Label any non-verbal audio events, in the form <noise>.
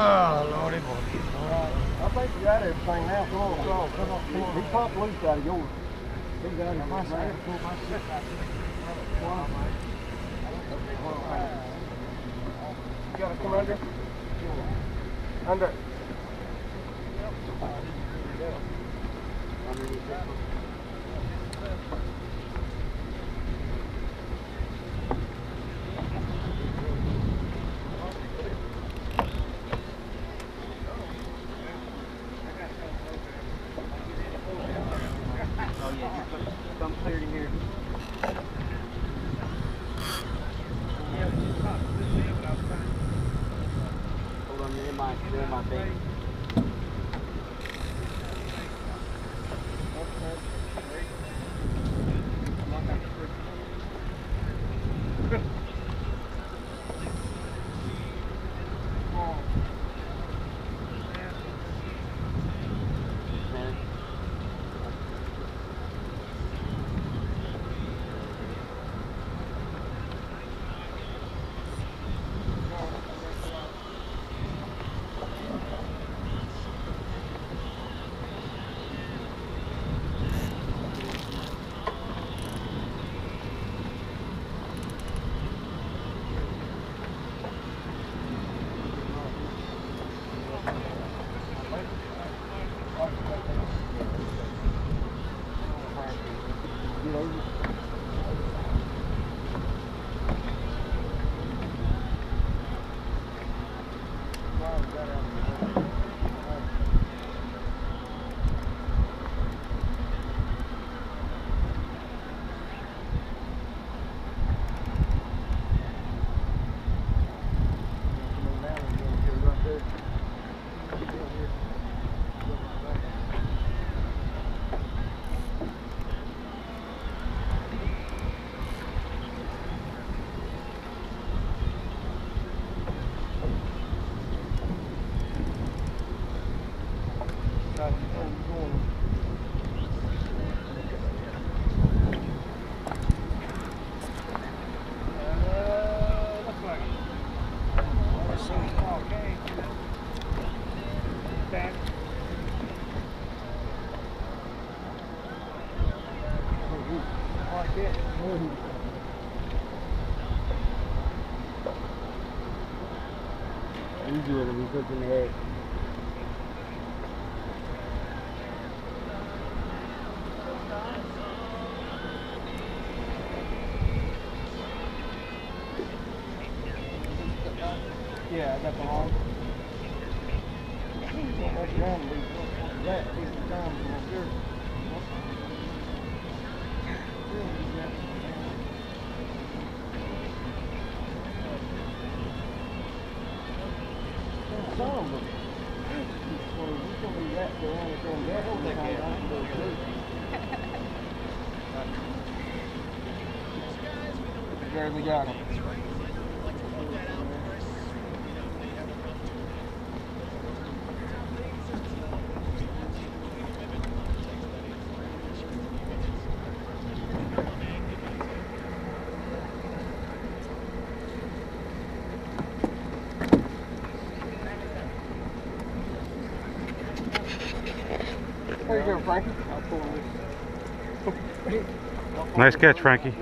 Oh, Lordy, Lordy. I think you got everything now. Come on, come on, come on. He, he popped loose out of yours. He got him. My side. My out. You gotta come under. Under. Oh Easy with him, he's looking ahead. Yeah, I got the. That's wrong, <laughs> but that piece of time from here. Some of them. Well, you can leave that there on the thing. That whole thing, I can go through. Barely got him. Nice catch, Frankie.